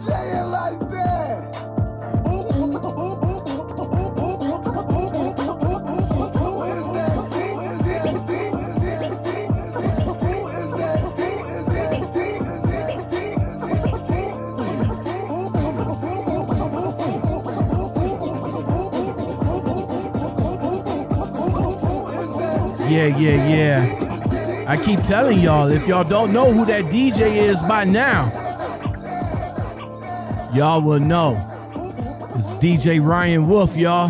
DJ it like that. Yeah, yeah, yeah. I keep telling y'all, if y'all don't know who that DJ is by now, y'all will know. It's DJ Ryan Wolf, y'all.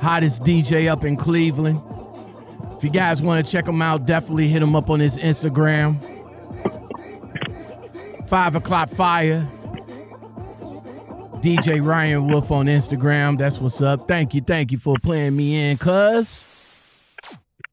Hottest DJ up in Cleveland. If you guys want to check him out, definitely hit him up on his Instagram. Five o'clock fire. DJ Ryan Wolf on Instagram. That's what's up. Thank you, thank you for playing me in, cuz.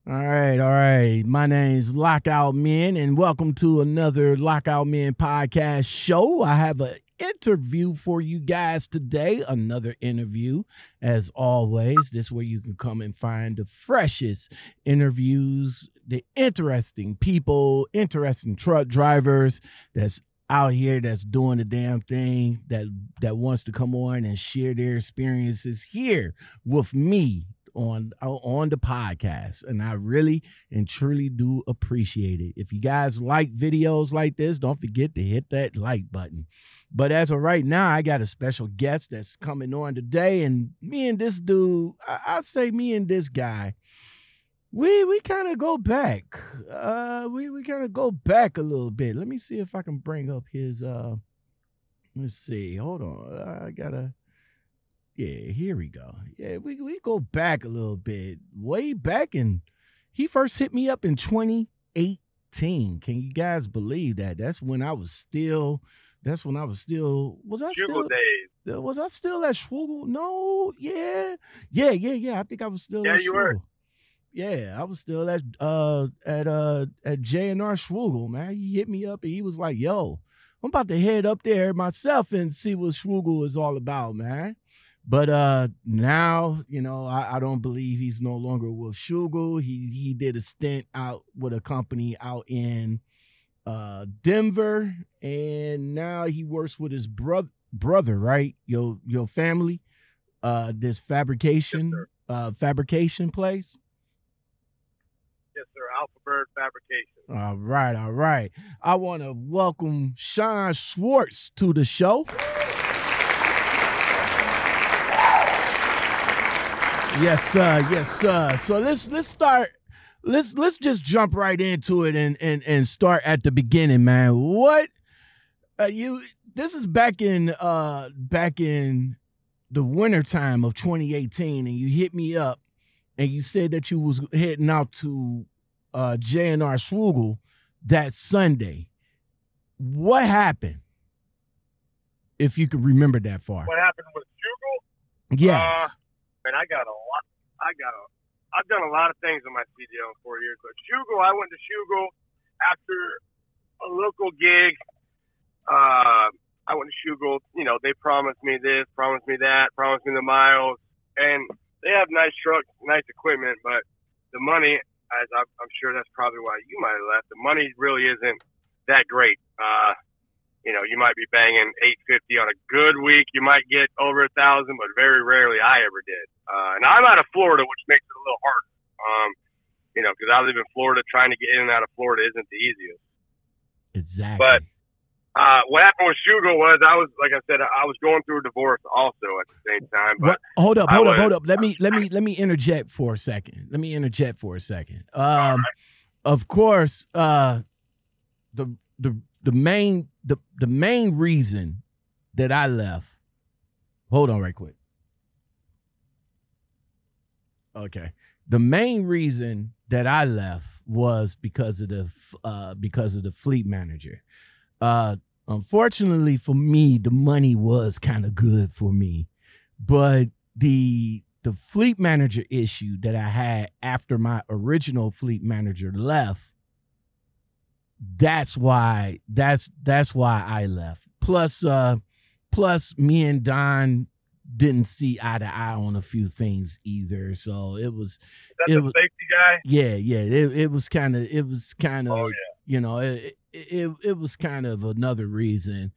All right, all right. My name's Lockout Men, and welcome to another Lockout Men podcast show. I have an interview for you guys today. Another interview, as always. This where you can come and find the freshest interviews, the interesting people, interesting truck drivers that's out here that's doing the damn thing that that wants to come on and share their experiences here with me on on the podcast and i really and truly do appreciate it. If you guys like videos like this don't forget to hit that like button. But as of right now i got a special guest that's coming on today and me and this dude i, I say me and this guy we we kind of go back uh we we kind of go back a little bit. Let me see if i can bring up his uh let's see hold on i gotta yeah, here we go. Yeah, we we go back a little bit, way back, and he first hit me up in 2018. Can you guys believe that? That's when I was still. That's when I was still. Was I still? days. uh, Was I still at Schugel? No. Yeah. Yeah. Yeah. Yeah. I think I was still. Yeah, at you were. Yeah, I was still at uh at uh at J and R Schugel, man. He hit me up and he was like, "Yo, I'm about to head up there myself and see what Schugel is all about, man." But uh now, you know, I, I don't believe he's no longer with Schugel. He he did a stint out with a company out in uh Denver, and now he works with his brother brother, right? Your your family, uh this fabrication sir. uh fabrication place. Yes, sir. Alpha Bird Fabrication. All right, all right. I want to welcome Sean Swartz to the show. Yes, sir. Yes, sir. So let's let's start. Let's let's just jump right into it and and and start at the beginning, man. What uh, you? This is back in uh back in the wintertime of 2018, and you hit me up and you said that you was heading out to uh JNR Schugel that Sunday. What happened? If you could remember that far. What happened with Juggle? Yes. Man, I got a lot. I got a. I've done a lot of things in my CDL in four years, but Shugo, I went to Shugo after a local gig. Uh, I went to Shugo. You know, they promised me this, promised me that, promised me the miles, and they have nice trucks, nice equipment, but the money, as I'm, I'm sure that's probably why you might have left. The money really isn't that great. Uh, you know, you might be banging 850 on a good week. You might get over a thousand, but very rarely I ever did. Uh, and I'm out of Florida, which makes it a little harder. Um, you know, because I live in Florida, trying to get in and out of Florida isn't the easiest. exactly. but- Uh, what happened with Shugo was I was, like I said, I was going through a divorce also at the same time. But? Hold up, hold up, hold up. Let me let me let me interject for a second. Let me interject for a second. Um, of course, uh, the the the main the the main reason that I left. Hold on, right quick. Okay, the main reason that I left was because of the uh because of the fleet manager. Uh, unfortunately for me, the money was kind of good for me but the the fleet manager issue that I had after my original fleet manager left that's why that's that's why I left plus uh plus me and Don didn't see eye to eye on a few things either so it was that's it was- safety guy. yeah yeah it, it was kind of it was kind of Oh yeah. you know, it, it it was kind of another reason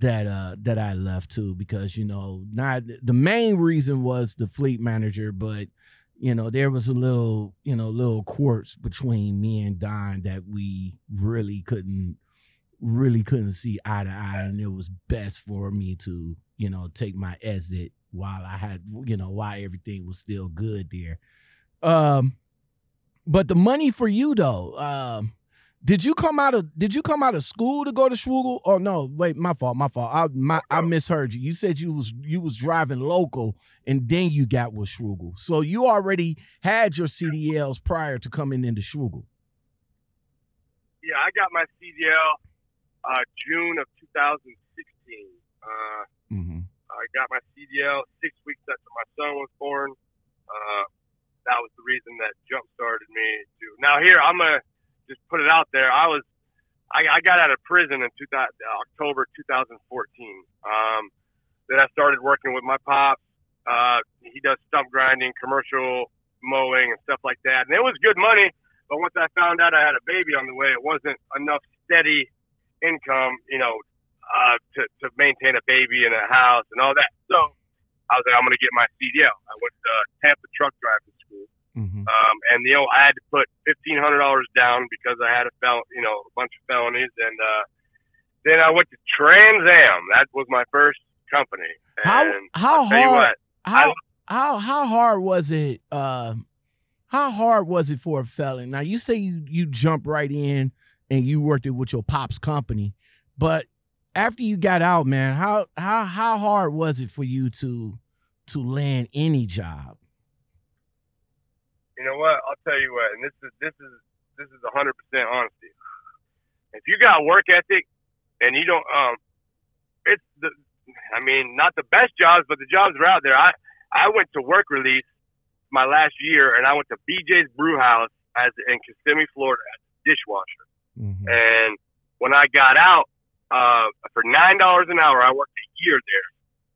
that uh that I left too because you know not the main reason was the fleet manager, but you know there was a little you know little quartz between me and Don that we really couldn't really couldn't see eye to eye, and it was best for me to you know take my exit while I had you know while everything was still good there. Um, but the money for you though, um did you come out of Did you come out of school to go to Schugel? Oh no, wait, my fault, my fault. I my I misheard you. You said you was you was driving local, and then you got with Schugel. So you already had your CDLs prior to coming into Schugel. Yeah, I got my CDL uh, June of 2016. Uh, Mm-hmm. I got my CDL six weeks after my son was born. Uh, that was the reason that jump started me to. Now here, I'm gonna just put it out there. I was, I, I got out of prison in 2000, October 2014. Um, then I started working with my pop. Uh, he does stump grinding, commercial mowing, and stuff like that. And it was good money. But once I found out I had a baby on the way, it wasn't enough steady income, you know, uh, to, to maintain a baby and a house and all that. So I was like, I'm going to get my CDL. I went to Tampa truck driving school. Mm-hmm. Um, and you know, I had to put fifteen hundred dollars down because I had a fel, you know, a bunch of felonies, and uh, then I went to Trans Am. That was my first company. How And how you hard what, how how how hard was it? Uh, how hard was it for a felon? Now you say you you jumped right in and you worked it with your pop's company, but after you got out, man, how how how hard was it for you to to land any job? You know what? I'll tell you what, and this is this is this is a hundred percent honesty. If you got work ethic and you don't, um, it's the, I mean, not the best jobs, but the jobs are out there. I I went to work release my last year, and I went to BJ's Brew House as in Kissimmee, Florida, as a dishwasher. Mm-hmm. And when I got out, uh, for nine dollars an hour, I worked a year there,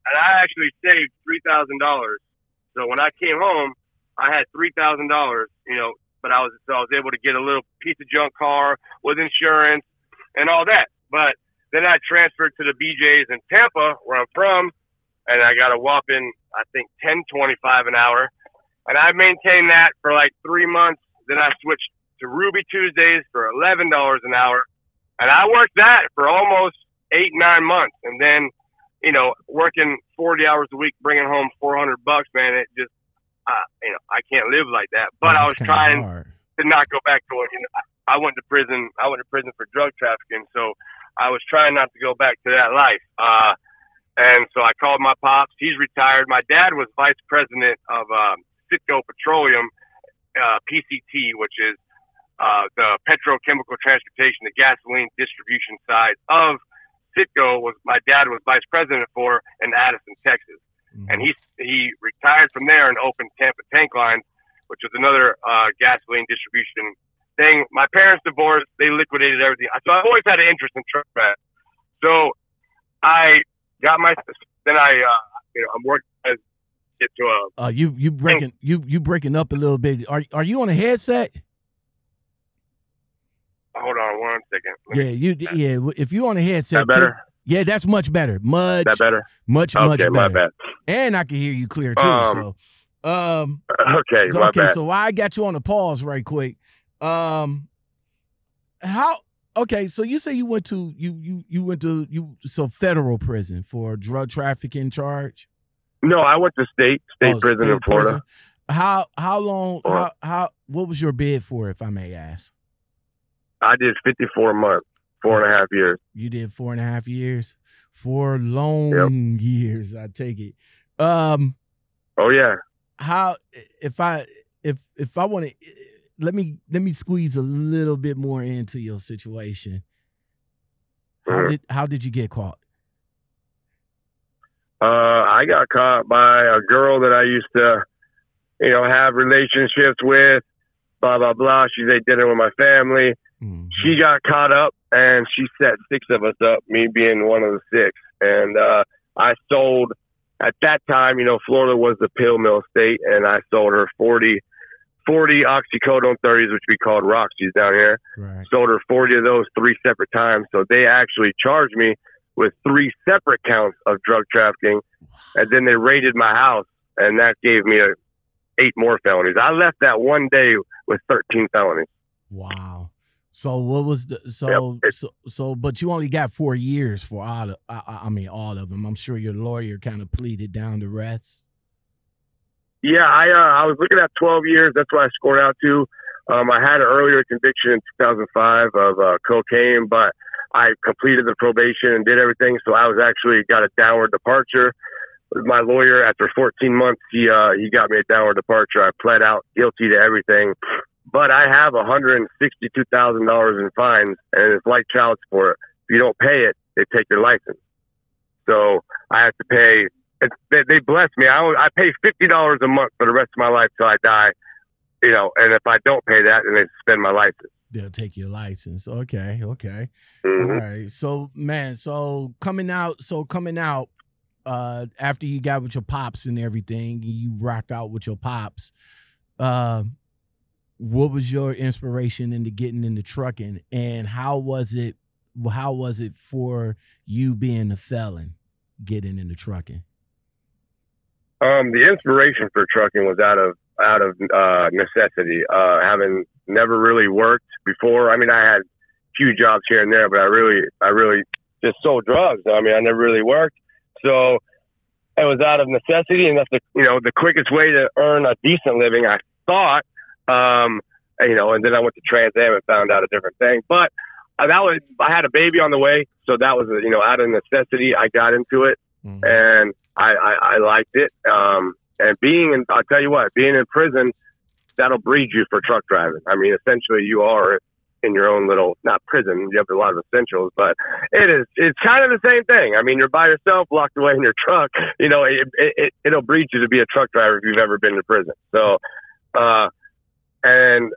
and I actually saved three thousand dollars. So when I came home, I had three thousand dollars, you know, but I was so I was able to get a little piece of junk car with insurance and all that. But then I transferred to the BJ's in Tampa, where I'm from, and I got a whopping, I think, ten twenty five an hour, and I maintained that for like three months. Then I switched to Ruby Tuesdays for eleven dollars an hour, and I worked that for almost eight nine months, and then. You know, working 40 hours a week, bringing home 400 bucks, man, it just uh, you know, I can't live like that. But I was trying hard. to not go back to it. You know, I went to prison. I went to prison for drug trafficking, so I was trying not to go back to that life. Uh, and so I called my pops. He's retired. My dad was vice president of um, Citgo Petroleum, uh, PCT, which is uh, the petrochemical transportation, the gasoline distribution side of Citgo. Was my dad was vice president for in Addison, Texas Mhm. and he he retired from there and opened Tampa Tank Line, which was another uh, gasoline distribution thing. My parents divorced; they liquidated everything. So I've always had an interest in truck. So I got my then I uh, you know I'm working as get to a Uh, you you breaking you you breaking up a little bit. Are are you on a headset? hold on one second. Let Yeah, you yeah. If you on a headset, take- yeah, that's much better. Much that better? much much Okay, my better. bad. And I can hear you clear too. Um, so, um, Okay, so- my okay. bad. So I got you on the pause right quick. Um, how? Okay, so you say you went to you you you went to you so federal prison for a drug trafficking charge. no, I went to state state Oh, prison state in Florida. prison. How how long how how what was your bid for, if I may ask? I did 54 months, four and a half years. You did four and a half years, four long years. I take it. Um, Oh yeah. how if I if if I want to let me let me squeeze a little bit more into your situation. How did how did you get caught? Uh, I got caught by a girl that I used to, you know, have relationships with. Blah blah blah. She's ate dinner with my family. Mhm. She got caught up, and she set six of us up. Me being one of the six. And uh, I sold at that time. You know, Florida was the pill mill state, and I sold her forty 40 oxycodone 30s, which we called Roxy's down here. Right. Sold her 40 of those three separate times. So they actually charged me with three separate counts of drug trafficking, and then they raided my house, and that gave me a, eight more felonies. I left that one day with 13 felonies. Wow. So what was the so Yep. so so? But you only got four years for all. Of, I, I mean, all of them. I'm sure your lawyer kind of pleaded down the rest. Yeah, I uh, I was looking at 12 years. That's what I scored out to. Um, I had an earlier conviction in 2005 of uh, cocaine, but I completed the probation and did everything. So I was actually got a downward departure. With my lawyer, after 14 months, he uh, he got me a downward departure. I pled out guilty to everything, but I have 162 thousand dollars in fines, and it's like child support. If you don't pay it, they take your license. So I have to pay. It's, they, they bless me. I, I pay fifty dollars a month for the rest of my life till I die. You know, and if I don't pay that, then they suspend my license. They'll take your license. Okay, okay. Mhm. All right. So man, so coming out, so coming out, uh, after you got with your pops and everything, you rocked out with your pops. Uh, what was your inspiration into getting into trucking, and how was it? How was it for you being a felon, getting into trucking? Um, the inspiration for trucking was out of out of uh, necessity. Uh, having never really worked before. I mean, I had few jobs here and there, but I really, I really just sold drugs. I mean, I never really worked, so it was out of necessity, and that's the you know the quickest way to earn a decent living. I thought, um, you know, and then I went to Trans Am and found out a different thing. But uh, that was I had a baby on the way, so that was you know out of necessity. I got into it Mhm. and I, I, I liked it. Um, and being in, I'll tell you what, being in prison, that'll breed you for truck driving. I mean, essentially, you are in your own little, not prison, you have a lot of essentials, but it is, it's kind of the same thing. I mean, you're by yourself, locked away in your truck. You know, it, it, it, it'll breed you to be a truck driver if you've ever been to prison. So, uh, and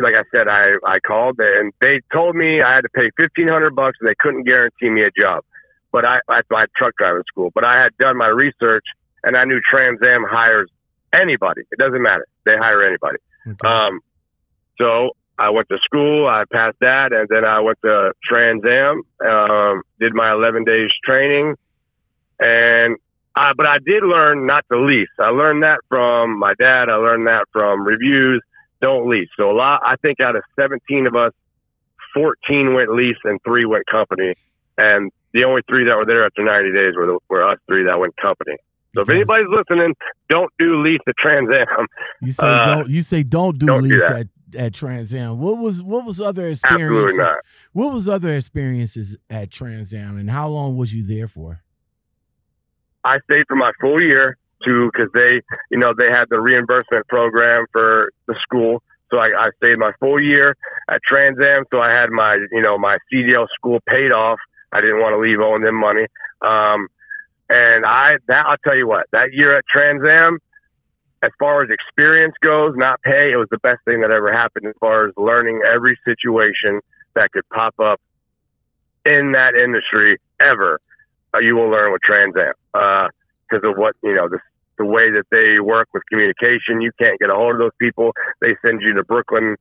like I said, I, I called and they told me I had to pay fifteen hundred bucks and they couldn't guarantee me a job but I I my truck driving school. But I had done my research and I knew Trans Am hires anybody. It doesn't matter. They hire anybody. Okay. Um, so I went to school. I passed that, and then I went to Trans Am. Um, did my 11 days training, and I, but I did learn not to lease. I learned that from my dad. I learned that from reviews. Don't lease. So a lot. I think out of 17 of us, 14 went lease and three went company, and the only three that were there after 90 days were the, were us three that went company. So if Because anybody's listening, don't do lease at Trans Am. you say uh, don't you say don't do do lease that. at at Trans Am. What was what was other Absolutely experiences? not. What was other experiences at Trans Am, and how long was you there for? I stayed for my full year too because they, you know, they had the reimbursement program for the school. So I, I stayed my full year at Trans Am. So I had my, you know, my CDL school paid off. I didn't want to leave owing them money. Um, and I, that I'll tell you what, that year at Trans Am, as far as experience goes, not pay, it was the best thing that ever happened as far as learning every situation that could pop up in that industry ever. Uh, you will learn with Trans Am because of what you know the the way that they work with communication. You can't get a hold of those people. They send you to Brooklyn,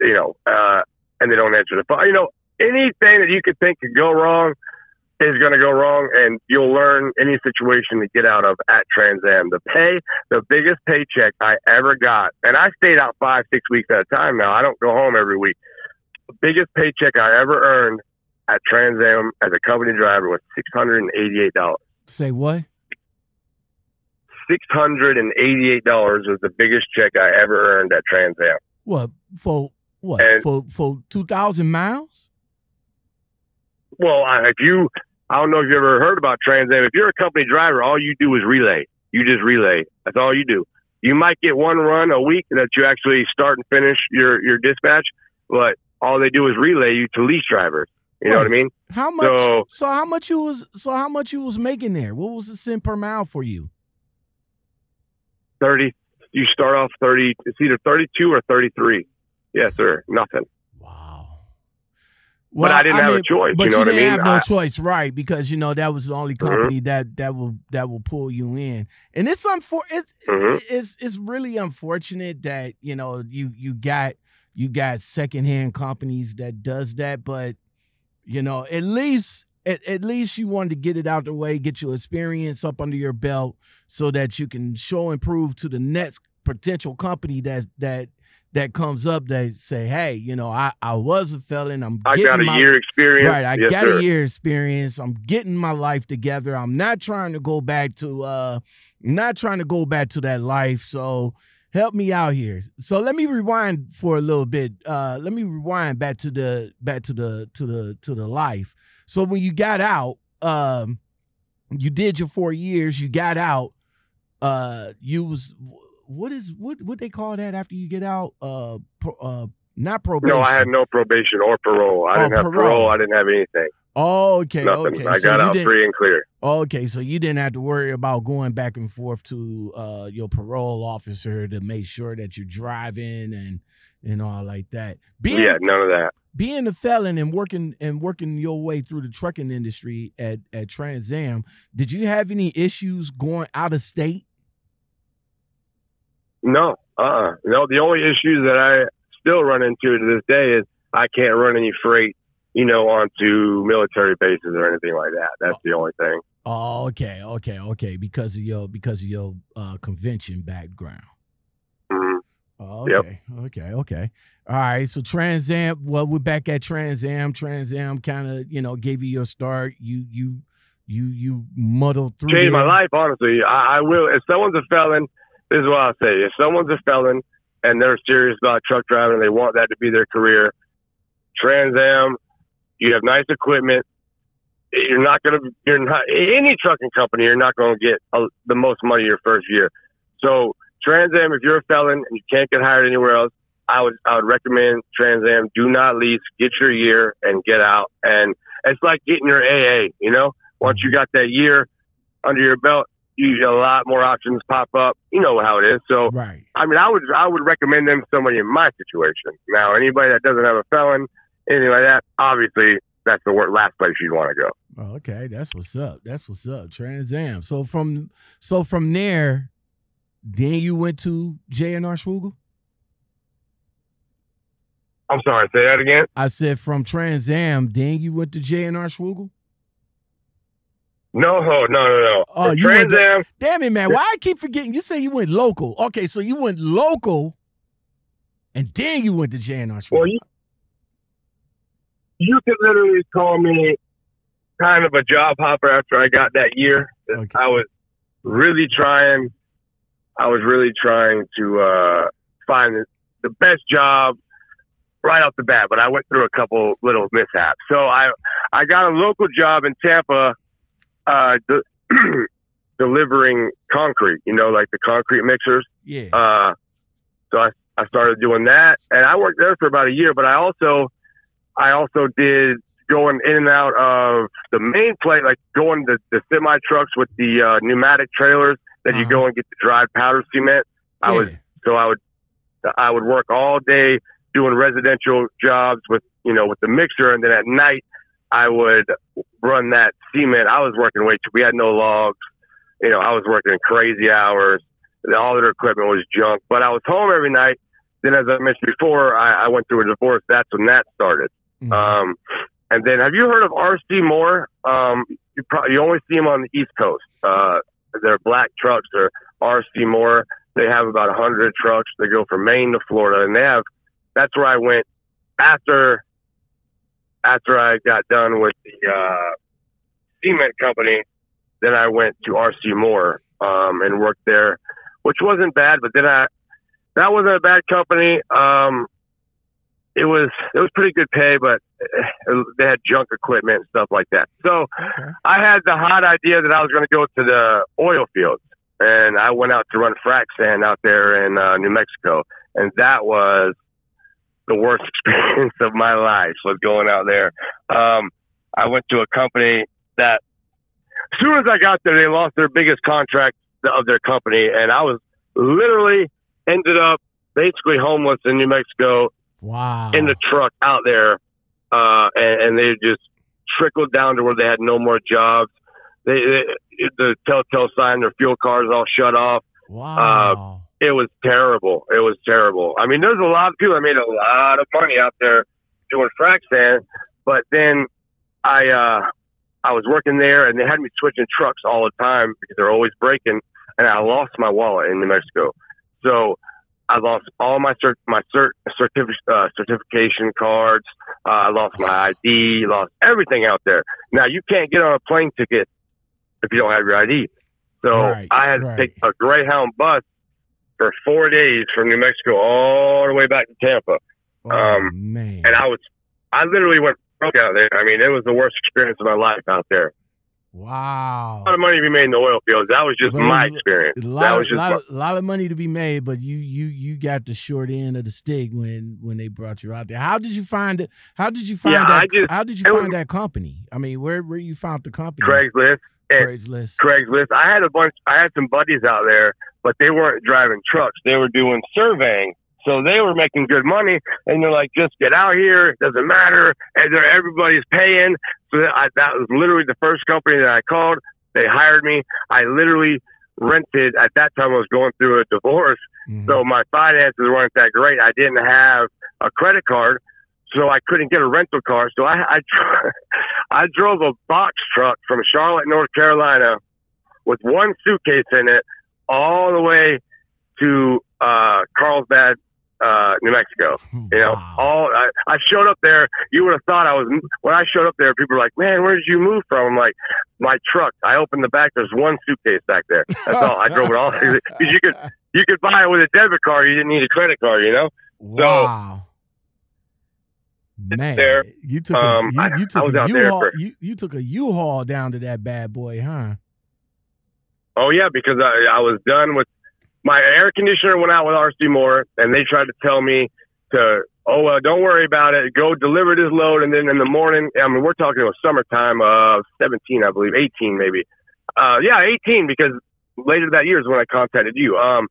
you know, uh, and they don't answer the phone. You know, anything that you could think could go wrong is going to go wrong, and you'll learn any situation to get out of at Trans Am. The pay, the biggest paycheck I ever got, and I stayed out five, six weeks at a time. Now I don't go home every week. The biggest paycheck I ever earned at Trans Am as a company driver was six hundred and eighty-eight dollars. Say what? Six hundred and eighty-eight dollars was the biggest check I ever earned at Trans Am. What for? What And- for? For two thousand miles? Well, if you, I don't know if you ever heard about Trans Am. If you're a company driver, all you do is relay. You just relay. That's all you do. You might get one run a week that you actually start and finish your your dispatch, but all they do is relay you to lease drivers. You know what I mean? How much? So, So how much you was? So how much you was making there? What was the cent per mile for you? Thirty. You start off thirty. It's either thirty-two or thirty-three. Yes, sir. Nothing. Wow. but I didn't have mean, a choice. But you know what I didn't mean? have no I- choice, right? Because you know that was the only Mhm. company that that will that will pull you in, and it's unfor- it's Mhm. it's it's really unfortunate that you know you you got you got secondhand companies that does that, but you know at least at, at least you wanted to get it out the way, get your experience up under your belt, so that you can show and prove to the next potential company that that that comes up that say, hey, you know, I I was a felon, I'm I got a my, year experience. Right, I yes, got sir. a year experience. I'm getting my life together. I'm not trying to go back to uh not trying to go back to that life. So help me out here. So let me rewind for a little bit. Uh let me rewind back to the back to the to the to the life. So when you got out, um you did your 4 years, you got out uh you was what is what what they call that after you get out? Uh pro, uh not probation. No, I had no probation or parole. I Oh, didn't have parole. parole. I didn't have anything. Oh, okay, Nothing. okay. I So got out free and clear. Okay, so you didn't have to worry about going back and forth to uh, your parole officer to make sure that you're driving and and all like that. Being Yeah, none of that. Being a felon and working and working your way through the trucking industry at at Trans Am, did you have any issues going out of state? No, uh, uh no. The only issues that I still run into to this day is I can't run any freight, you know, onto military bases or anything like that. That's the only thing. Oh, okay, okay, okay. Because of your because of your uh, convention background. Oh, Yep. okay, okay, okay. All right. So Trans Am, well, we're back at Trans Am. Trans Am kind of, you know, gave you your start. You you you you muddled through. Changed my life, honestly. I, I will. If someone's a felon, this is what I'll say. If someone's a felon and they're serious about truck driving and they want that to be their career, Trans Am, you have nice equipment. You're not gonna. You're not any trucking company. You're not gonna get a, the most money your first year. So Trans Am, if you're a felon and you can't get hired anywhere else, I would I would recommend Trans Am. Do not lease. Get your year and get out. And it's like getting your AA. You know, once you got that year under your belt, you get a lot more options pop up. You know how it is. So Right. I mean, I would I would recommend them somebody in my situation. Now, anybody that doesn't have a felon, anything like that, obviously that's the wor- last place you'd want to go. Okay, that's what's up. That's what's up. Trans Am. So from so from there, then you went to J and R Schugel. I'm sorry, say that again. I said from Trans Am, then you went to J and R Schugel. No, no, no, no. Oh, you went Trans to- Am, Damn it, man! Why I keep forgetting? You say you went local. Okay, so you went local, and then you went to J and R Schugel. well, you you could literally call me kind of a job hopper after I got that year. Okay. I was really trying. I was really trying to uh, find the- the best job right off the bat, but I went through a couple little mishaps. So I I got a local job in Tampa, uh, de- delivering concrete. You know, like the concrete mixers. yeah. Uh, so I, I started doing that, and I worked there for about a year. But I also, I also did going in and out of the main plate, like going to the semi trucks with the uh, pneumatic trailers that you Uh-huh. go and get the dried powder cement. I was so I would, I would work all day doing residential jobs with you know with the mixer, and then at night I would run that cement. I was working way too. We had no logs. You know, I was working crazy hours all their equipment was junk. But I was home every night. Then, as I mentioned before, I, I went through a divorce. That's when that started. Mhm. Um, and then, have you heard of RC Moore? Um, you probably you only see him on the East Coast. Uh, they're black trucks. They're RC Moore. They have about a hundred trucks. They go from Maine to Florida, and they have. That's where I went after. After I got done with the uh, cement company, then I went to RC Moore um, and worked there, which wasn't bad. But then I, that wasn't a bad company. Um, it was it was pretty good pay, but they had junk equipment and stuff like that. So okay. I had the hot idea that I was going to go to the oil fields, and I went out to run frac sand out there in uh, New Mexico, and that was the worst experience of my life was going out there. Um, I went to a company that, as soon as I got there, they lost their biggest contract of their company, and I was literally ended up basically homeless in New Mexico Wow. in the truck out there uh, and, and they just trickled down to where they had no more jobs. They, they the telltale sign, their fuel cars all shut off. Wow. It was terrible. It was terrible. I mean, there's a lot of people that made a lot of money out there doing frac sand, but then I uh, I was working there and they had me switching trucks all the time because they're always breaking, and I lost my wallet in New Mexico. So I lost all my cert, my cert, certific, uh, certification cards. Uh, I lost my ID, lost everything out there. Now you can't get on a plane ticket if you don't have your ID. So Right, I had right. to take a Greyhound bus for four days from New Mexico all the way back to Tampa. oh, um, man. And I was, I literally went broke out there. I mean, it was the worst experience of my life out there. Wow. A lot of money to be made in the oil fields. That was just But my experience. A That lot, was of, just lot, my- lot of money to be made, but you you you got the short end of the stick when when they brought you out there. How did you find it? How did you find Yeah, that? Just- how did you find was- that company? I mean, where where you found the company? Craigslist. Craigslist. Craigslist. I had a bunch. I had some buddies out there, but they weren't driving trucks. They were doing surveying, so they were making good money. And they're like, "Just get out here. It doesn't matter." And they're, everybody's paying. I, that was literally the first company that I called. They hired me. I literally rented. At that time, I was going through a divorce, Mhm. so my finances weren't that great. I didn't have a credit card, so I couldn't get a rental car. So I I, I drove a box truck from Charlotte, North Carolina, with one suitcase in it, all the way to uh, Carlsbad, uh, New Mexico. You know, Wow. all I, I showed up there. You would have thought I was when I showed up there. People were like, "Man, where did you move from?" I'm like, "My truck." I opened the back. There's one suitcase back there. That's all. I drove it all because you could you could buy it with a debit card. You didn't need a credit card. You know. Wow. Man, there. you took Um, a, you, I- you I took a U-Haul, for- you, you took a U-Haul down to that bad boy, huh? Oh yeah, because I, I was done with my air conditioner went out with RC Moore, and they tried to tell me to, oh well, don't worry about it. Go deliver this load, and then in the morning, I mean, we're talking about summertime of 17, I believe, 18 maybe. Uh, yeah, 18 because later that year is when I contacted you. Um,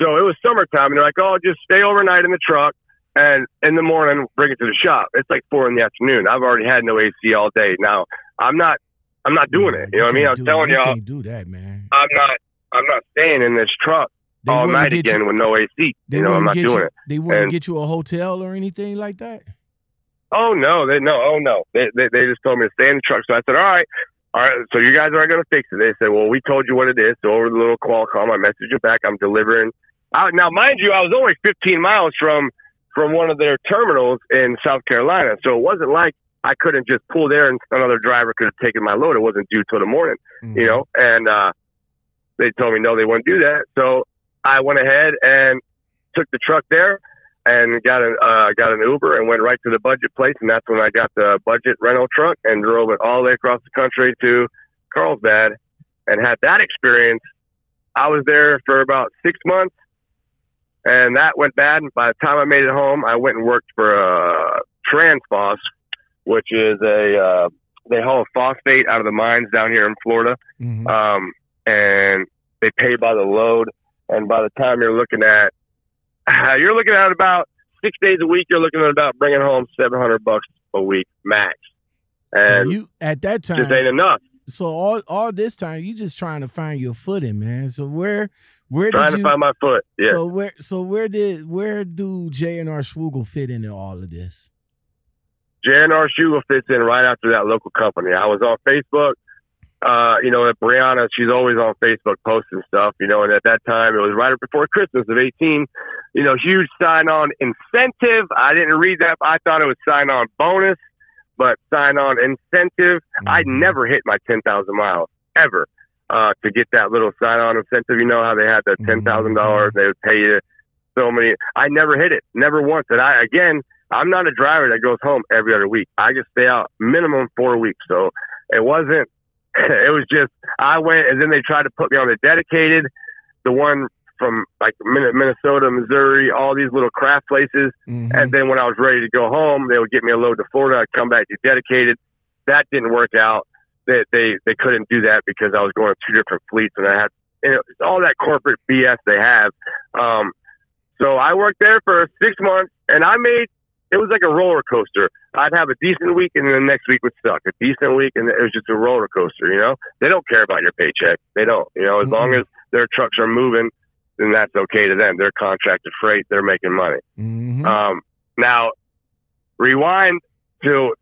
so it was summertime, and they're like, oh, just stay overnight in the truck. And in the morning, bring it to the shop. It's like four in the afternoon. I've already had no AC all day. Now I'm not, I'm not doing it. You know what I mean? I was can't do- telling you y'all, can't do that, man. I'm not I'm not staying in this truck They all night again You, with no AC. they You know, I'm not doing you, it. They wouldn't And- get you a hotel or anything like that. Oh no, they no, oh no. They, they they just told me to stay in the truck. So I said, all right, all right. So you guys aren't going to fix it. They said, well, we told you what it is. So over the little Qualcomm, I messaged you back. I'm delivering. I, now, mind you, I was only 15 miles from from one of their terminals in South Carolina, so it wasn't like I couldn't just pull there and another driver could have taken my load. It wasn't due till the morning. Mhm. you know, and uh, they told me no, they wouldn't do that. So I went ahead and took the truck there and got an uh, got an Uber and went right to the budget place, and that's when I got the budget rental truck and drove it all the way across the country to Carlsbad and had that experience. I was there for about six months, and that went bad. And by the time I made it home, I went and worked for uh, Transphos, which is a uh, they haul phosphate out of the mines down here in Florida Mhm. um, and they pay by the load. And by the time you're looking at, you're looking at about six days a week. You're looking at about bringing home seven hundred bucks a week max, so and you at that time, just ain't enough. so all all this time you just trying to find your footing, man. So where where Trying did to you? find my foot. Yeah. So where so where did where do J and R Schugel fit into all of this? JNR Schugel fits in right after that local company. I was on Facebook. Uh, you know, that Brianna, she's always on Facebook posting stuff, you know, and at that time it was right before Christmas of 18, you know, huge sign on incentive. I didn't read that. I thought it was sign on bonus, but sign on incentive. I Mhm. never hit my 10,000 miles ever, uh, to get that little sign on incentive. You know how they had the Mhm. $10,000, they would pay you so many. I never hit it, never once. And I, again, I'm not a driver that goes home every other week. I just stay out minimum four weeks. So it wasn't, it was just, I went and then they tried to put me on the dedicated, the one from like Min- Minnesota, Missouri, all these little craft places. Mhm. And then when I was ready to go home, they would get me a load to Florida. I'd come back to dedicated. That didn't work out. They, they, they couldn't do that because I was going to two different fleets and I had, you know, it's all that corporate BS they have. Um, so I worked there for six months and I made it was like a roller coaster. I'd have a decent week, and the next week would suck. A decent week, and it was just a roller coaster. You know, they don't care about your paycheck. They don't. You know, as long Mhm. as their trucks are moving, then that's okay to them. They're contracted freight. They're making money. Mhm. Um, now, rewind to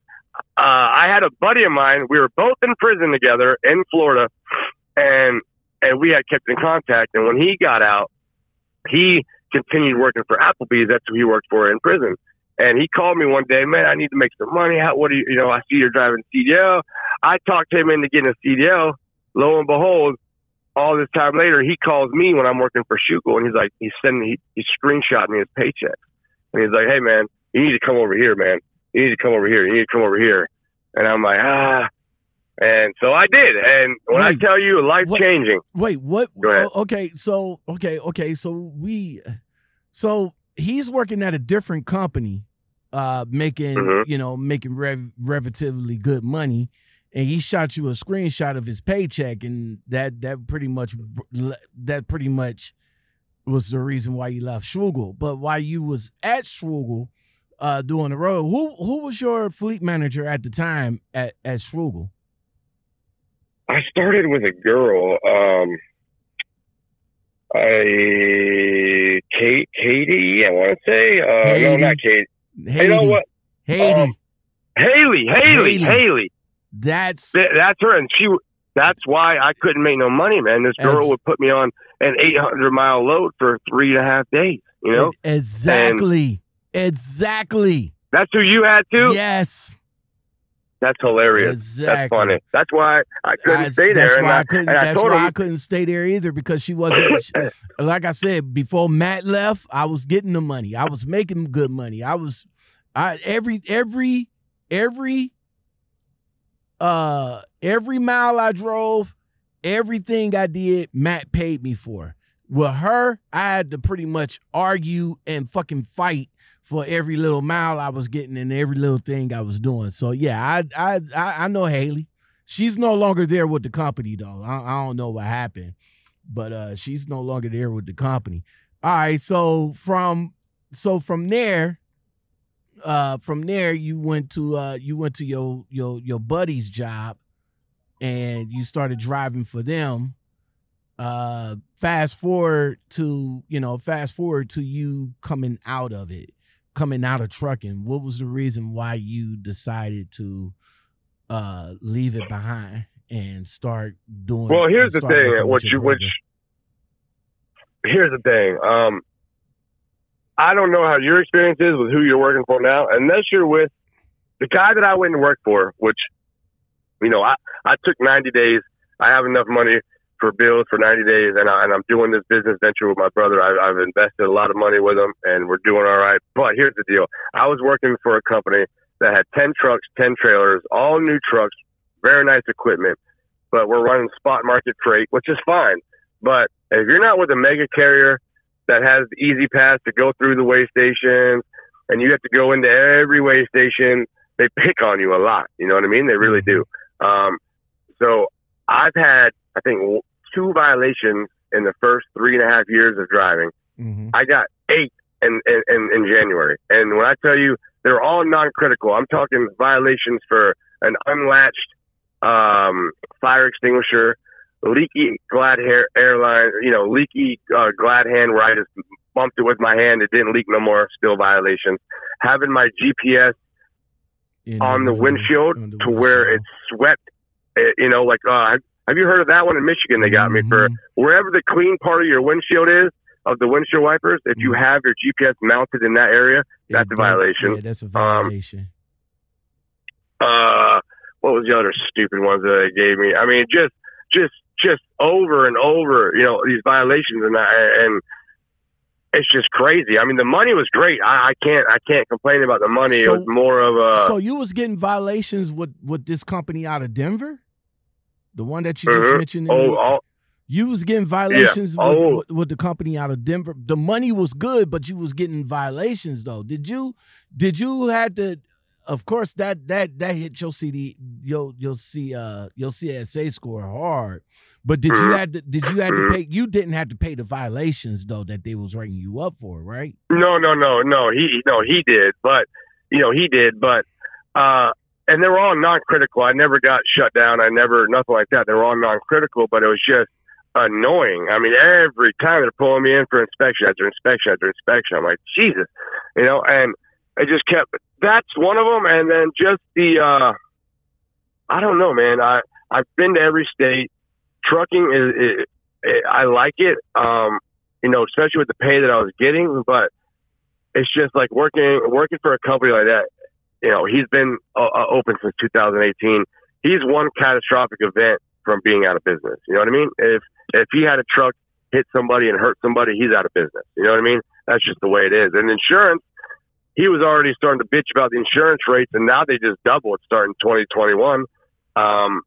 uh, I had a buddy of mine. We were both in prison together in Florida, and and we had kept in contact. And when he got out, he continued working for Applebee's. That's who he worked for in prison. And he called me one day, man. I need to make some money. How? What do you? You know, I see you're driving CDL. I talked him into getting a CDL. Lo and behold, all this time later, he calls me when I'm working for Schugel, and he's like, he's sending, he, he screenshot me his paycheck, and he's like, hey man, you need to come over here, man. You need to come over here. You need to come over here. And I'm like, ah. And so I did. And when I tell you, life changing. Wait, what? Okay, so okay, okay, so we, so he's working at a different company, uh, making Mhm. you know making rev- relatively good money, and he shot you a screenshot of his paycheck, and that that pretty much that pretty much was the reason why you left Schugel. But while you was at Schugel, uh, doing the road, who who was your fleet manager at the time at at Schugel? I started with a girl. Um, I Kate, Katie, I want to say. Uh, no, not Kate. Haiti. You know what? Haiti. Um, Haley, Haley, Haley. Haley. That's That's her, and she. That's why I couldn't make no money, man. This girl would put me on an 800 mile load for three and a half days. You know, exactly, exactly. that's who you had too. Yes, That's hilarious. exactly. That's funny. That's why I couldn't I- stay there. And why I, I, couldn't. I That's told why him, I couldn't stay there either because she wasn't. like I said before, Matt left. I was getting the money. I was making good money. I was, I every every every uh every mile I drove, everything I did, Matt paid me for. With her, I had to pretty much argue and fucking fight for every little mile I was getting and every little thing I was doing. So yeah, I I I, know Haley. She's no longer there with the company though. I, I don't know what happened, but uh, she's no longer there with the company. All right, so from so from there, uh, from there you went to uh, you went to your your your buddy's job, and you started driving for them. Uh, fast forward to you know, fast forward to you coming out of it, coming out of trucking. What was the reason why you decided to uh leave it behind and start doing? well, here's the and thing. What you, which, here's the thing. Um, I don't know how your experience is with who you're working for now, unless you're with the guy that I went to work for, which, you know, I, I took 90 days. I have enough money for bills for 90 days, and, I, and I'm doing this business venture with my brother. I, I've invested a lot of money with him, and we're doing all right. But here's the deal I was working for a company that had 10 trucks, 10 trailers, all new trucks, very nice equipment, but we're running spot market freight, which is fine. But if you're not with a mega carrier that has the easy pass to go through the way stations, and you have to go into every way station, they pick on you a lot. You know what I mean? They really do. Um, so I've had, I think, two violations in the first three and a half years of driving. Mhm. I got eight in, in, in, in January. And when I tell you they're all non critical, I'm talking violations for an unlatched um, fire extinguisher, leaky glad hair airline, you know, leaky uh, glad hand where I just bumped it with my hand. It didn't leak no more, still violations. Having my GPS In on the windshield on the to where windshield. it's swept, eh, you know, like, uh, have you heard of that one in Michigan? They got me for Mhm. wherever the clean part of your windshield is of the windshield wipers, if you Mhm. have your GPS mounted in that area, that's Yeah, a violation. Yeah, that's a violation. uh, what was the other stupid ones that they gave me? I mean, just, just, just over and over, you know, these violations and I, and it's just crazy. I mean, the money was great. I, I can't, I can't complain about the money. So- it was more of a, so you was getting violations with with this company out of Denver, the one that you just Mhm. mentioned. oh, me? all, You was getting violations with, Oh. with, with the company out of Denver. The money was good, but you was getting violations though. Did you? Did you had to? Of course, that that that hit your CD, your you'll see uh you'll your CSA score hard. But did you Mhm. had to? Did you had to Mhm. pay? You didn't have to pay the violations though that they was writing you up for, right? No, no, no, no. He no, he did. But you know, he did, but uh, and they were all non-critical. I never got shut down. I never nothing like that. They were all non-critical, but it was just annoying. I mean, every time they're pulling me in for inspection after inspection after inspection, I'm like, Jesus, you know, and I just kept. That's one of them, and then just the. uh I don't know, man. I I've been to every state. Trucking is, I like it. Um, you know, especially with the pay that I was getting, but it's just like working working for a company like that. You know, he's been uh, uh open since 2018. He's one catastrophic event from being out of business. You know what I mean? If if he had a truck hit somebody and hurt somebody, he's out of business. You know what I mean? That's just the way it is. And insurance, he was already starting to bitch about the insurance rates, and now they just double it starting 2021. Um,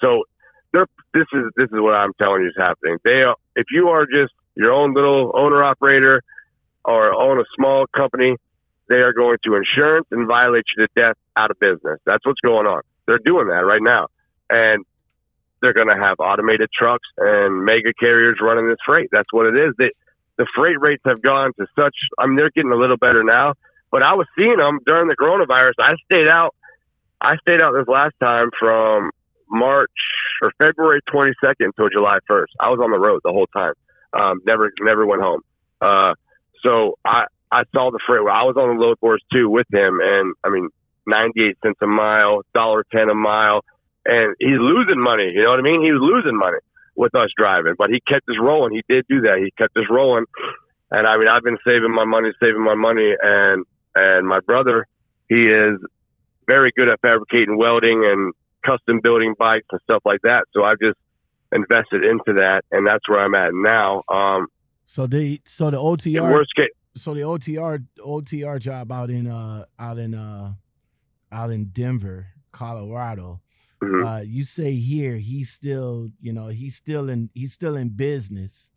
so this is this is what I'm telling you is happening. They, if you are just your own little owner operator or own a small company, they are going to insurance and violate you to death out of business. That's what's going on. They're doing that right now, and they're going to have automated trucks and mega carriers running this freight. That's what it is. They, the freight rates have gone to such. I mean, they're getting a little better now, but I was seeing them during the coronavirus. I stayed out. I stayed out this last time from March or February 22nd until July 1st. I was on the road the whole time. Um, never, never went home. Uh, so I, I saw the freight. I was on the load boards too with him, and I mean, 98 cents a mile, dollar ten a mile, and he's losing money. You know what I mean? He was losing money with us driving, but he kept us rolling. He did do that. He kept us rolling, and I mean, I've been saving my money, saving my money, and and my brother, he is very good at fabricating welding and custom building bikes and stuff like that. So I've just invested into that, and that's where I'm at now. Um, so the so the OTR worst case, so the OTR OTR job out in uh out in uh out in Denver, Colorado. Mm-hmm. Uh, you say here he's still you know he's still in he's still in business.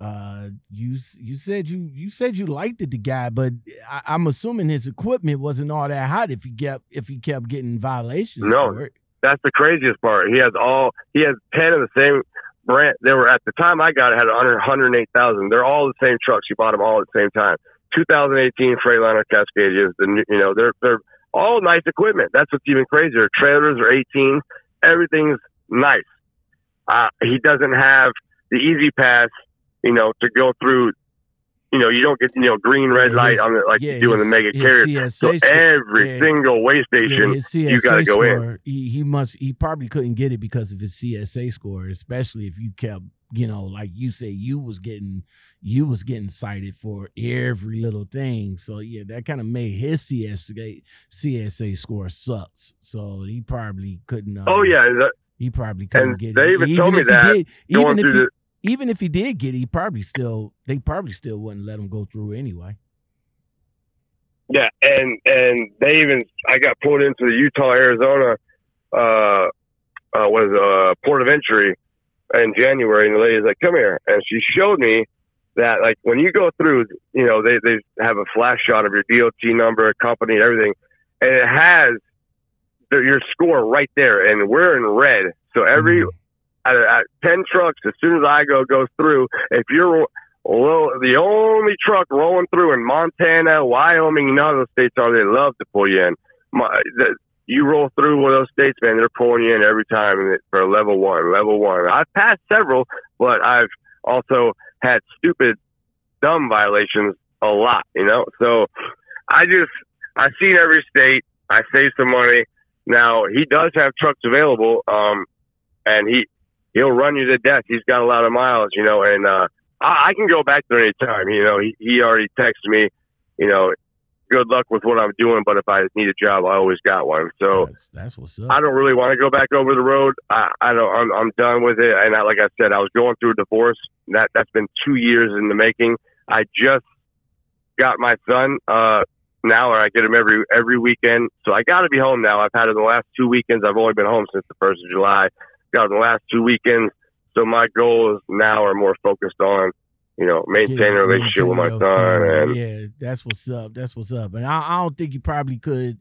Uh, you you said you you said you liked it, the guy, but I, am assuming his equipment wasn't all that hot if he kept if he kept getting violations. No, that's the craziest part. He has all he has ten of the same brand. They were at the time I got it had 108,000. They're all the same trucks. You bought them all at the same time. 2018 Freightliner Cascadias. The you know they're they're all nice equipment. That's what's even crazier. Trailers are 18. Everything's nice. Uh, he doesn't have the easy pass, you know, to go through you know, you don't get you know green red yeah, light on it like yeah, you do in the mega carrier. So every yeah, single weigh station you got to go in. He, he must. He probably couldn't get it because of his CSA score, especially if you kept you know like you say you was getting you was getting cited for every little thing. So yeah, that kind of made his CSA CSA score sucks. So he probably couldn't. Uh, oh yeah. That, he probably couldn't get they it. even, even told me that. Did, even if he, the, even if he did get it, he probably still they probably still wouldn't let him go through anyway. Yeah, and and they even I got pulled into the Utah Arizona uh uh was uh port of entry in January and the lady's like, Come here and she showed me that like when you go through, you know, they, they have a flash shot of your DOT number, company, and everything, and it has the, your score right there, and we're in red. So every mm-hmm at, at 10 trucks, as soon as I go goes through, if you're the only truck rolling through in Montana, Wyoming, none of those states are, they love to pull you in. My, the, you roll through one of those states, man, they're pulling you in every time for level one, level one. I've passed several, but I've also had stupid, dumb violations a lot, you know? So I just, I've seen every state. I save some money. Now, he does have trucks available, um, and he, he'll run you to death. He's got a lot of miles, you know, and uh, I, I can go back there any time. You know, he, he already texted me, you know, good luck with what I'm doing, but if I need a job, I always got one. So that's, that's what's up. I don't really want to go back over the road. I, I don't. I'm, I'm done with it. And I, like I said, I was going through a divorce. That that's been two years in the making. I just got my son. Uh, now, or I get him every every weekend. So I got to be home now. I've had it the last two weekends. I've only been home since the first of July got the last two weekends. So my goals now are more focused on, you know, maintaining yeah, a relationship with my son. Family. And yeah, that's what's up. That's what's up. And I, I don't think you probably could.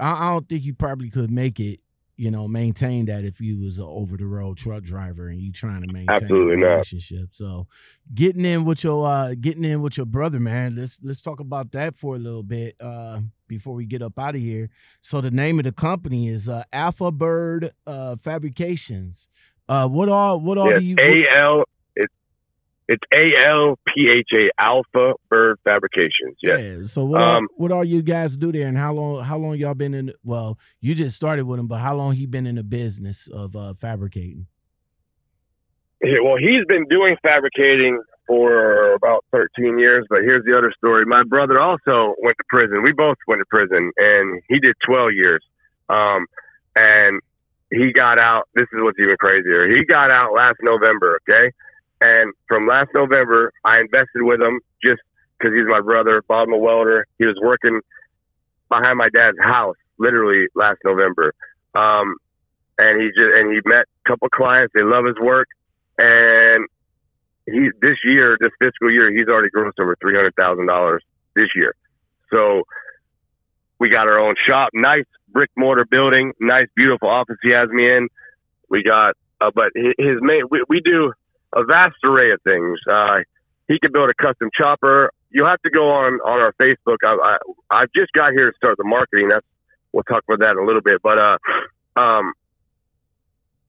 I, I, don't think you probably could make it you know, maintain that if you was an over the road truck driver and you trying to maintain Absolutely a not. relationship. So getting in with your uh getting in with your brother, man. Let's let's talk about that for a little bit uh before we get up out of here. So the name of the company is uh Alpha Bird uh Fabrications. Uh what all what all Yes, do you A L. It's A L P H A Alpha Bird Fabrications. Yes. Yeah. So what all, Um, what all you guys do there, and how long how long y'all been in? Well, you just started with him, but how long he been in the business of uh, fabricating? Yeah, Well, he's been doing fabricating for about 13 years, but here's the other story. My brother also went to prison. We both went to prison, and he did 12 years. Um, and he got out. This is what's even crazier. He got out last November, okay? And from last November, I invested with him just because he's my brother, Bob a welder. He was working behind my dad's house literally last November. Um, and he just and he met a couple clients. They love his work, and he this year, this fiscal year, he's already grossed over three hundred thousand dollars this year. So we got our own shop, nice brick mortar building, nice beautiful office he has me in. We got, uh, but his main we, we do a vast array of things. Uh, he could build a custom chopper. You'll have to go on on our Facebook. I, I I've just got here to start the marketing. That's we'll talk about that in a little bit. But uh, um,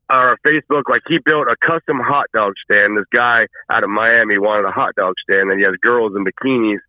our Facebook, like he built a custom hot dog stand. This guy out of Miami wanted a hot dog stand, and he has girls in bikinis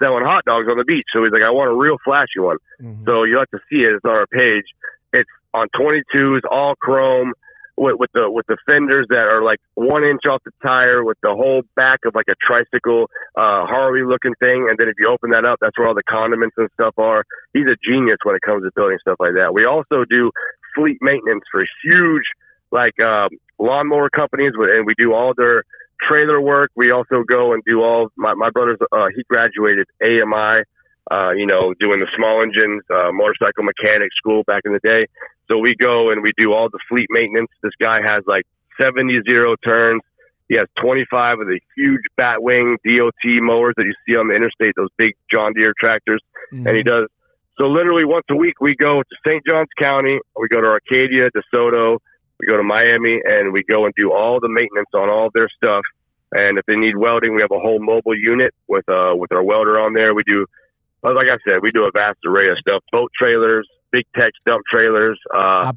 selling hot dogs on the beach. So he's like, I want a real flashy one. So you have to see it. It's on our page. It's on 22s, all chrome, with, with the with the fenders that are like one inch off the tire, with the whole back of like a tricycle, uh, Harley looking thing. And then if you open that up, that's where all the condiments and stuff are. He's a genius when it comes to building stuff like that. We also do fleet maintenance for huge like um, lawnmower companies, and we do all their trailer work. We also go and do all my my brother's. Uh, he graduated AMI uh, you know, doing the small engines, uh, motorcycle mechanic school back in the day. So we go and we do all the fleet maintenance. This guy has like 70 zero turns. He has 25 of the huge Batwing DOT mowers that you see on the interstate, those big John Deere tractors. Mm-hmm. And he does. So literally once a week, we go to St. Johns County, we go to Arcadia, DeSoto, we go to Miami, and we go and do all the maintenance on all their stuff. And if they need welding, we have a whole mobile unit with uh with our welder on there. We do well, like I said, we do a vast array of stuff: boat trailers, Big Tex dump trailers. Uh,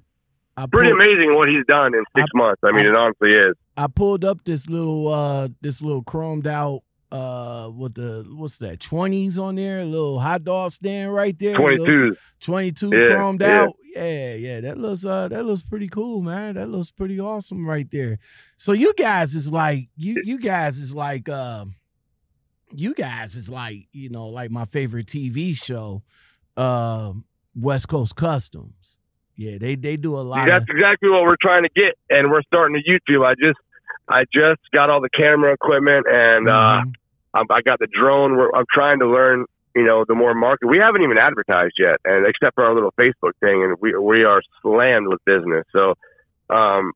I pretty pulled, amazing what he's done in six months. I mean, I- it honestly is. I pulled up this little uh this little chromed out uh with the what's that 20s on there, a little hot dog stand right there. Twenty little- two. 22 Yeah, chromed yeah. out. Yeah, yeah, that looks uh that looks pretty cool, man. That looks pretty awesome right there. So you guys is like you you guys is like um you guys is like, you know, like my favorite TV show, um West Coast Customs. Yeah, they they do a lot That's of exactly what we're trying to get, and we're starting to YouTube. I just, I just got all the camera equipment, and uh, Mhm. I'm, I got the drone. We're, I'm trying to learn, you know, the more market. We haven't even advertised yet, and except for our little Facebook thing, and we we are slammed with business. So, um,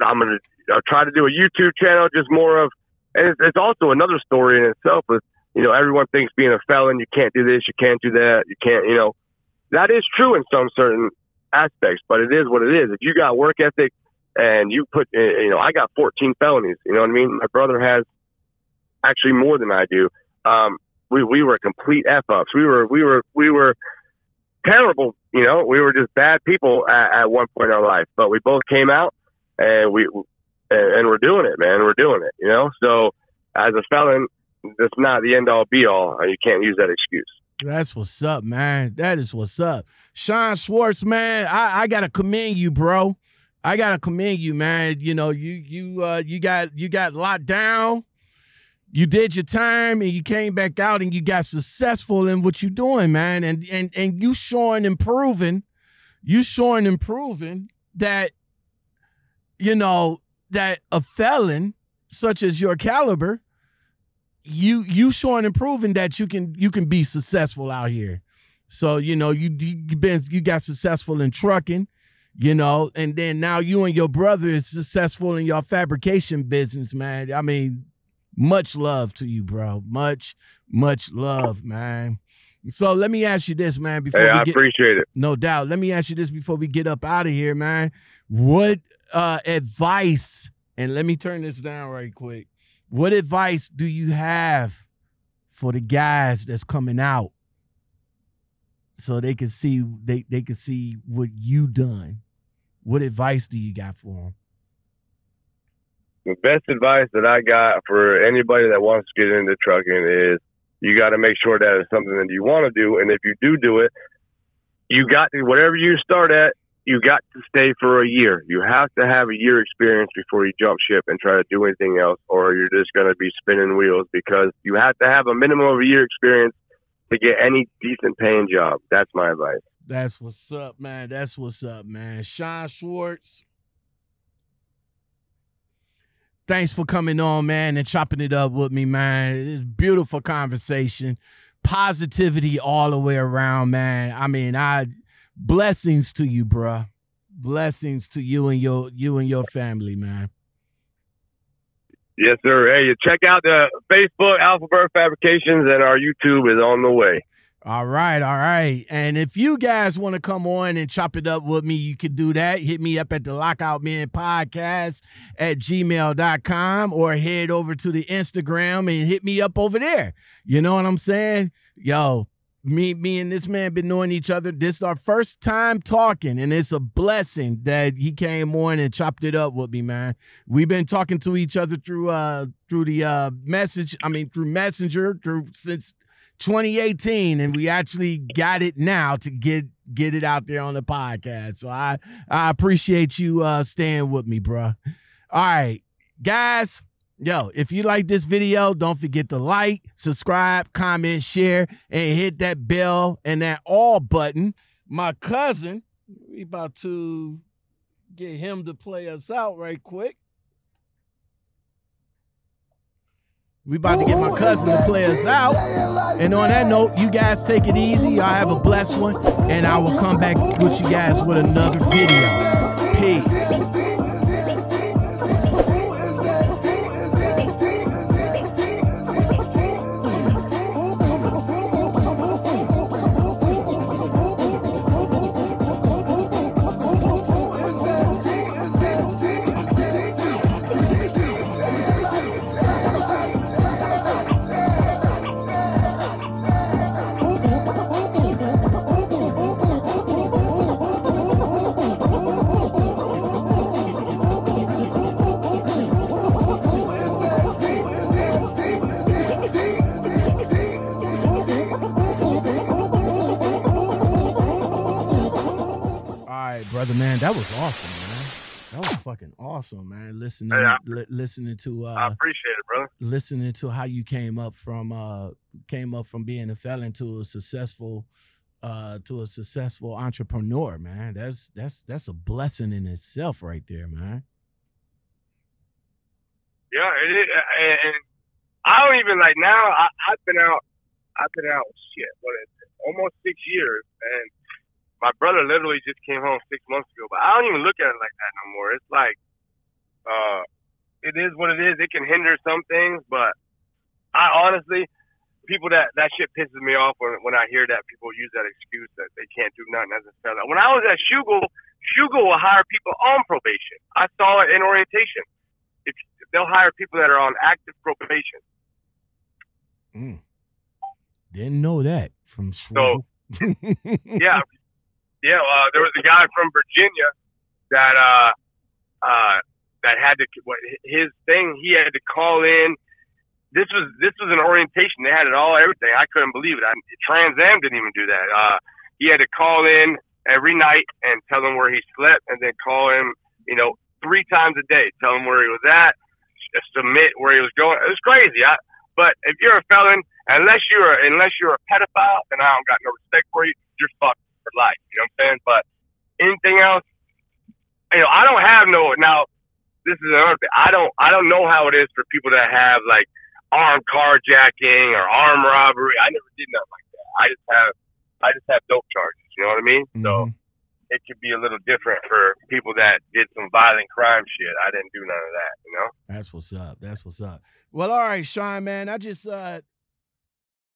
I'm gonna I'll try to do a YouTube channel, just more of, it's, it's also another story in itself. With you know, everyone thinks being a felon, you can't do this, you can't do that, you can't, you know, that is true in some certain aspects, but it is what it is. If you got work ethic and you put, uh, you know, I got 14 felonies. You know what I mean? My brother has actually more than I do. Um, we we were complete f ups. We were we were we were terrible. You know, we were just bad people at, at one point in our life. But we both came out and we and, and we're doing it, man. We're doing it. You know, so as a felon, that's not the end all be all. You can't use that excuse. That's what's up, man. That is what's up. Sean Swartz, man, I, I gotta commend you, bro. I gotta commend you, man. You know, you you uh you got you got locked down. You did your time and you came back out and you got successful in what you're doing, man. And and and you showing and proving, you showing and proving that, you know, that a felon such as your caliber you you showing and proving that you can you can be successful out here. So you know you you been you got successful in trucking, you know, and then now you and your brother is successful in your fabrication business, man. I mean, much love to you, bro. Much much love, man. So let me ask you this, man. Before Hey, we I get, appreciate it. no doubt. Let me ask you this before we get up out of here, man. What uh, advice? And let me turn this down right quick. What advice do you have for the guys that's coming out, so they can see they they can see what you done? What advice do you got for them? The best advice that I got for anybody that wants to get into trucking is you got to make sure that it's something that you want to do, and if you do do it, you got to whatever you start at. You got to stay for a year. You have to have a year experience before you jump ship and try to do anything else, or you're just going to be spinning wheels because you have to have a minimum of a year experience to get any decent paying job. That's my advice. That's what's up, man. That's what's up, man. Sean Swartz. Thanks for coming on, man, and chopping it up with me, man. It's beautiful conversation. Positivity all the way around, man. I mean, I blessings to you, bruh. Blessings to you and your you and your family, man. Yes, sir. Hey, you check out the Facebook Alphabet Fabrications, and our YouTube is on the way. All right, all right. And if you guys want to come on and chop it up with me, you can do that. Hit me up at the Lockoutmen Podcast at gmail.com or head over to the Instagram and hit me up over there. You know what I'm saying? Yo, me, me and this man been knowing each other. This is our first time talking, and it's a blessing that he came on and chopped it up with me, man. We've been talking to each other through uh through the uh message, I mean through Messenger, through since 2018 and we actually got it now to get get it out there on the podcast. So i i appreciate you uh staying with me bro. all right guys yo if you like this video don't forget to like subscribe comment share and hit that bell and that all button. My cousin we about to get him to play us out right quick we about to get my cousin to play us out and on that note, you guys take it easy. Y'all have a blessed one. And I will come back with you guys with another video. Peace. Awesome, man. Listening, Hey, I- li- listening to I uh, appreciate it, brother. listening to how you came up from uh, came up from being a felon to a successful, uh, to a successful entrepreneur, man. That's that's that's a blessing in itself, right there, man. Yeah, it is, and, and I don't even like now. I, I've been out. I've been out. Shit, what is it? Almost six years, and my brother literally just came home six months ago. But I don't even look at it like that no more. It's like, uh, it is what it is. It can hinder some things, but I honestly, people that that shit pisses me off when when I hear that people use that excuse that they can't do nothing as a fella. When I was at Schugel, Schugel will hire people on probation. I saw it in orientation. If they'll hire people that are on active probation. Mm. Didn't know that from So- yeah, yeah. Uh, there was a guy from Virginia that uh, uh, that had to what his thing. He had to call in. This was this was an orientation. They had it all, everything. I couldn't believe it. I, Trans Am didn't even do that. Uh, he had to call in every night and tell him where he slept, and then call him, you know, three times a day. Tell him where he was at, submit where he was going. It was crazy. I, but if you're a felon, unless you're unless you're a pedophile, then I don't got no respect for you. You're fucked for life. You know what I'm saying? But anything else, you know, I don't have no. Now, this is another thing. I don't. I don't know how it is for people that have like armed carjacking or armed robbery. I never did nothing like that. I just have. I just have dope charges. You know what I mean? So Mhm. it could be a little different for people that did some violent crime shit. I didn't do none of that. You know? That's what's up. That's what's up. Well, all right, Sean, man. I just uh